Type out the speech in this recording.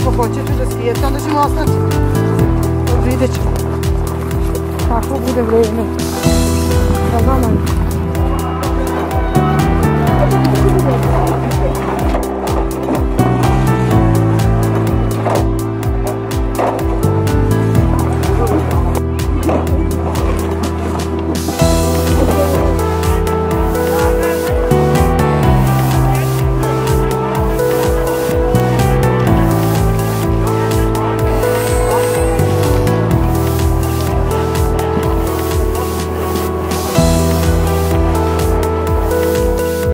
ako hoćete da svijete, onda ćemo ostati. Vidjet ćemo. Kako bude vrijeme.